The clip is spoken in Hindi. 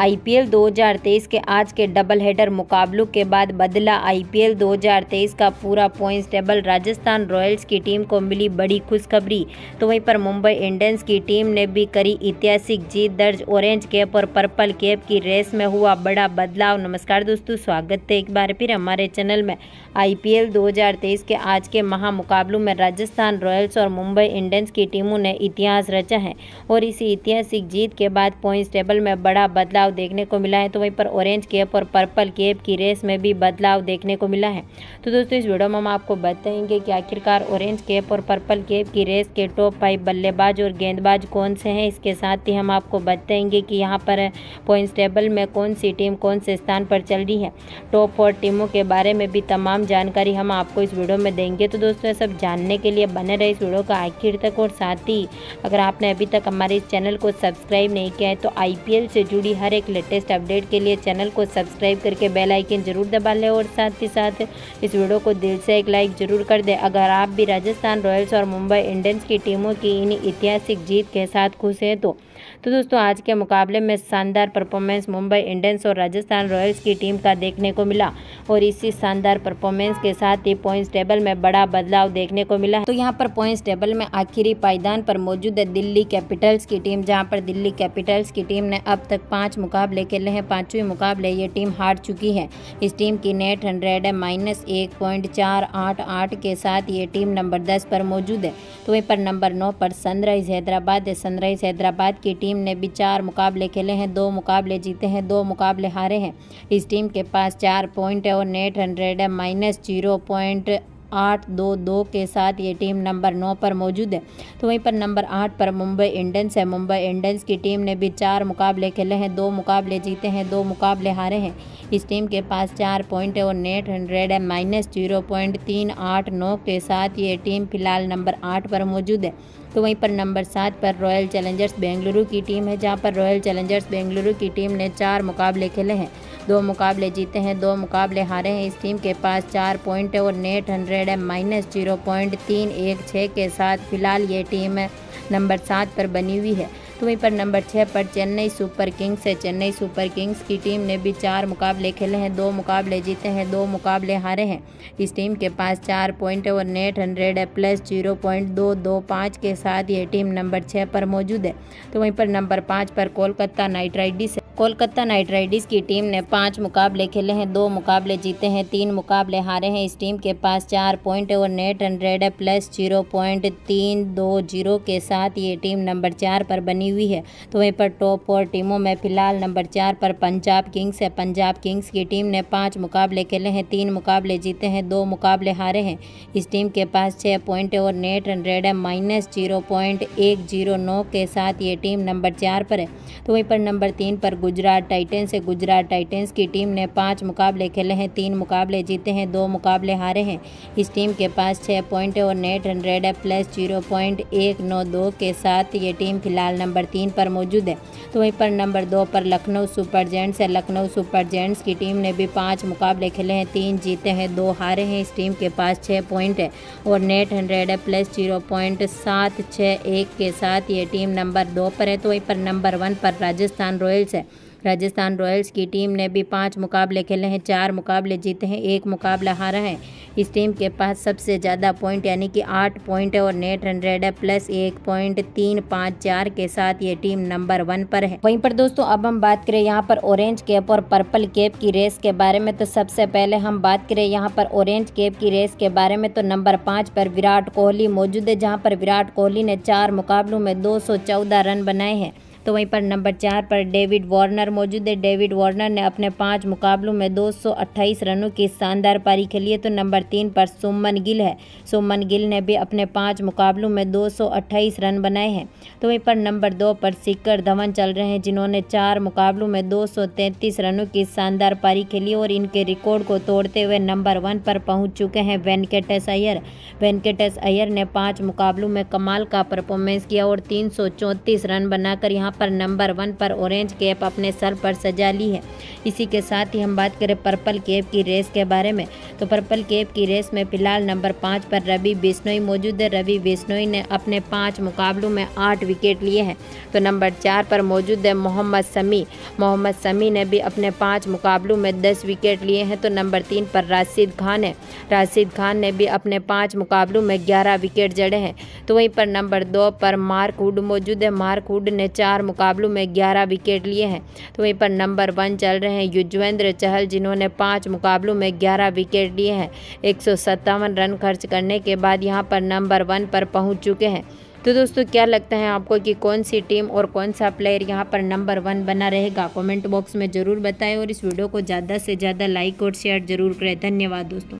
आईपीएल 2023 के आज के डबल हेडर मुकाबलों के बाद बदला आईपीएल 2023 का पूरा पॉइंट्स टेबल राजस्थान रॉयल्स की टीम को मिली बड़ी खुशखबरी। तो वहीं पर मुंबई इंडियंस की टीम ने भी करी ऐतिहासिक जीत। दर्ज ऑरेंज कैप और पर्पल कैप की रेस में हुआ बड़ा बदलाव। नमस्कार दोस्तों, स्वागत है एक बार फिर हमारे चैनल में। आईपीएल 2023 के आज के महामुकाबलों में राजस्थान रॉयल्स और मुंबई इंडियंस की टीमों ने इतिहास रचा है और इसी ऐतिहासिक जीत के बाद पॉइंट्स टेबल में बड़ा बदलाव बदलाव देखने को मिला है। तो वहीं पर ऑरेंज कैप और पर्पल कैप की रेस में भी बदलाव देखने को मिला है। तो दोस्तों, इस वीडियो में हम आपको बताएँगे कि आखिरकार ऑरेंज कैप और पर्पल कैप की रेस के टॉप फाइव बल्लेबाज और गेंदबाज कौन से हैं। इसके साथ ही हम आपको बताएँगे कि यहाँ पर पॉइंट्स टेबल में कौन सी टीम कौन से स्थान पर चल रही है। टॉप फोर टीमों के बारे में भी तमाम जानकारी हम आपको इस वीडियो में देंगे। तो दोस्तों सब जानने के लिए बने रहे इस वीडियो का आखिर तक। और साथ ही, अगर आपने अभी तक हमारे इस चैनल को सब्सक्राइब नहीं किया है तो आईपीएल से जुड़ी हर एक लेटेस्ट अपडेट के लिए चैनल को सब्सक्राइब करके बेल आइकन ज़रूर दबा लें और साथ ही साथ इस वीडियो को दिल से एक लाइक ज़रूर कर दें। अगर आप भी राजस्थान रॉयल्स और मुंबई इंडियंस की टीमों की इन ऐतिहासिक जीत के साथ खुश हैं तो तो दोस्तों, आज के मुकाबले में शानदार परफॉर्मेंस मुंबई इंडियंस और राजस्थान रॉयल्स की टीम का देखने को मिला और इसी शानदार परफॉर्मेंस के साथ ही पॉइंट्स टेबल में बड़ा बदलाव देखने को मिला। तो यहाँ पर पॉइंट्स टेबल में आखिरी पायदान पर मौजूद है दिल्ली कैपिटल्स की टीम जहाँ पर दिल्ली कैपिटल्स की टीम ने अब तक पाँच मुकाबले खेले हैं। पाँचवें मुकाबले ये टीम हार चुकी है। इस टीम की नेट हंड्रेड है माइनस एक पॉइंट चार आठ आठ के साथ ये टीम नंबर दस पर मौजूद है। तो वहीं पर नंबर नौ पर सनराइज हैदराबाद है। सनराइज हैदराबाद की टीम ने भी चार मुकाबले खेले हैं, दो मुकाबले जीते हैं, दो मुकाबले हारे हैं। इस टीम के पास चार पॉइंट है और net run rate minus zero point आठ दो दो के साथ ये टीम नंबर नौ पर मौजूद है। तो वहीं पर नंबर आठ पर मुंबई इंडियंस है। मुंबई इंडियंस की टीम ने भी चार मुकाबले खेले हैं, दो मुकाबले जीते हैं, दो मुकाबले हारे हैं। इस टीम के पास चार पॉइंट और नेट हंड्रेड है, माइनस ज़ीरो पॉइंट तीन आठ नौ के साथ ये टीम फ़िलहाल नंबर आठ पर मौजूद है। तो वहीं पर नंबर सात पर रॉयल चैलेंजर्स बेंगलुरु की टीम है, जहाँ पर रॉयल चैलेंजर्स बेंगलुरु की टीम ने चार मुकाबले खेले हैं। दो मुकाबले जीते हैं, दो मुकाबले हारे हैं। इस टीम के पास चार पॉइंट और नेट हंड्रेड है, माइनस ज़ीरो पॉइंट तीन एक छः के साथ फ़िलहाल ये टीम नंबर सात पर बनी हुई है। वहीं पर नंबर छः पर चेन्नई सुपर किंग्स है। चेन्नई सुपर किंग्स की टीम ने भी चार मुकाबले खेले हैं, दो मुकाबले जीते हैं, दो मुकाबले हारे हैं। इस टीम के पास चार पॉइंट और नेट हंड्रेड है, प्लस ज़ीरो पॉइंट दो दो पाँच के साथ ये टीम नंबर छः पर मौजूद है। तो वहीं पर नंबर पाँच पर Kolkata Knight Riders Kolkata Knight Riders की टीम ने पाँच मुकाबले खेले हैं, दो मुकाबले जीते हैं, तीन मुकाबले हारे हैं। इस टीम के पास चार पॉइंट और net run rate plus zero point तीन दो ज़ीरो के साथ ये टीम नंबर चार पर बनी हुई है। तो वहीं पर टॉप फोर टीमों में फ़िलहाल नंबर चार पर पंजाब किंग्स है। पंजाब किंग्स की टीम ने पाँच मुकाबले खेले हैं, तीन मुकाबले जीते हैं, दो मुकाबले हारे हैं। इस टीम के पास छः पॉइंट और नेट हंड्रेड है माइनस ज़ीरो पॉइंट एक ज़ीरो नौ के साथ ये टीम नंबर चार पर है। तो वहीं पर नंबर तीन पर गुजरात टाइटेंस है। गुजरात टाइटेंस की टीम ने पाँच मुकाबले खेले हैं, तीन मुकाबले जीते हैं, दो मुकाबले हारे हैं। इस टीम के पास छः पॉइंट और नेट हंड्रेड है प्लस ज़ीरो पॉइंट एक नौ दो के साथ ये टीम फ़िलहाल नंबर तीन पर मौजूद है। तो वहीं पर नंबर दो पर लखनऊ सुपर जेंट्स है। लखनऊ सुपर जेंट्स की टीम ने भी पाँच मुकाबले खेले हैं। तीन जीते हैं, दो हारे हैं। इस टीम के पास छः पॉइंट है और नेट हंड्रेड है प्लस ज़ीरो पॉइंट सात छः एक के साथ ये टीम नंबर दो पर है। तो वहीं पर नंबर वन पर राजस्थान रॉयल्स है। राजस्थान रॉयल्स की टीम ने भी पाँच मुकाबले खेले हैं, चार मुकाबले जीते हैं, एक मुकाबला हारा है। इस टीम के पास सबसे ज़्यादा पॉइंट यानी कि आठ पॉइंट और नेट हंड्रेड प्लस एक पॉइंट तीन पाँच चार के साथ ये टीम नंबर वन पर है। वहीं पर दोस्तों, अब हम बात करें यहाँ पर ऑरेंज कैप और पर्पल कैप की रेस के बारे में तो सबसे पहले हम बात करें यहाँ पर ऑरेंज कैप की रेस के बारे में तो नंबर पाँच पर विराट कोहली मौजूद है, जहाँ पर विराट कोहली ने चार मुकाबलों में दो सौ चौदह रन बनाए हैं। तो वहीं पर नंबर चार पर डेविड वार्नर मौजूद है। डेविड वार्नर ने अपने पाँच मुकाबलों में 228 रनों की शानदार पारी खेली है। तो नंबर तीन पर सुमन गिल है। सुमन गिल ने भी अपने पाँच मुकाबलों में 228 रन बनाए हैं। तो वहीं पर नंबर दो पर शिखर धवन चल रहे हैं, जिन्होंने चार मुकाबलों में दो सौ तैंतीस रनों की शानदार पारी खेली और इनके रिकॉर्ड को तोड़ते हुए नंबर वन पर पहुँच चुके हैं वेंकटेश अय्यर। वेंकटेश अय्यर ने पाँच मुकाबलों में कमाल का परफॉर्मेंस किया और तीन सौ चौंतीस रन बनाकर यहाँ यहाँ पर नंबर वन पर ऑरेंज कैप अपने सर पर सजा ली है। इसी के साथ ही हम बात करें पर्पल कैप की रेस के बारे में। तो पर्पल कैप की रेस में फ़िलहाल नंबर पाँच पर रवि बिश्नोई मौजूद है। रवि बिश्नोई ने अपने पाँच मुकाबलों में आठ विकेट लिए हैं। तो नंबर चार पर मौजूद है मोहम्मद समी मोहम्मद समी ने भी अपने पाँच मुकाबलों में दस विकेट लिए हैं। तो नंबर तीन पर राशिद खान है। राशिद खान ने भी अपने पाँच मुकाबलों में ग्यारह विकेट जड़े हैं। तो वहीं पर नंबर दो पर मार्क हुड मौजूद है। मार्क हुड ने चार मुकाबलों में ग्यारह विकेट लिए हैं। तो वहीं पर नंबर वन चल रहे हैं युजवेंद्र चहल, जिन्होंने पाँच मुकाबलों में ग्यारह विकेट लिए हैं। एक सौ सत्तावन रन खर्च करने के बाद यहाँ पर नंबर वन पर पहुँच चुके हैं। तो दोस्तों, क्या लगता है आपको कि कौन सी टीम और कौन सा प्लेयर यहाँ पर नंबर वन बना रहेगा? कमेंट बॉक्स में ज़रूर बताएँ और इस वीडियो को ज़्यादा से ज़्यादा लाइक और शेयर ज़रूर करें। धन्यवाद दोस्तों।